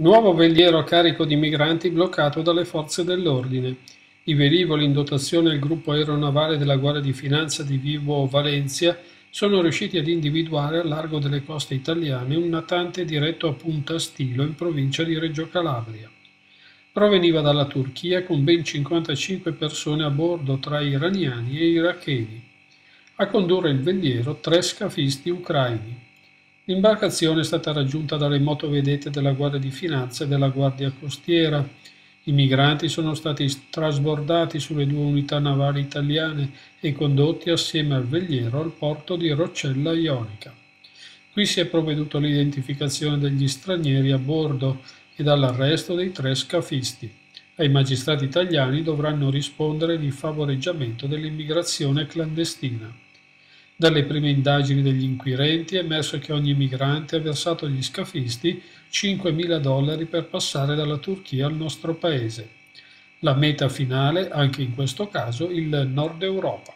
Nuovo veliero carico di migranti bloccato dalle forze dell'ordine. I velivoli in dotazione al gruppo aeronavale della Guardia di Finanza di Vivo Valencia sono riusciti ad individuare a largo delle coste italiane un natante diretto a Punta Stilo in provincia di Reggio Calabria. Proveniva dalla Turchia con ben 55 persone a bordo tra iraniani e iracheni. A condurre il veliero tre scafisti ucraini. L'imbarcazione è stata raggiunta dalle motovedette della Guardia di Finanza e della Guardia Costiera. I migranti sono stati trasbordati sulle due unità navali italiane e condotti assieme al veliero al porto di Roccella Ionica. Qui si è provveduto all'identificazione degli stranieri a bordo e all'arresto dei tre scafisti. Ai magistrati italiani dovranno rispondere di favoreggiamento dell'immigrazione clandestina. Dalle prime indagini degli inquirenti è emerso che ogni migrante ha versato agli scafisti 5.000 dollari per passare dalla Turchia al nostro paese. La meta finale, anche in questo caso, il Nord Europa.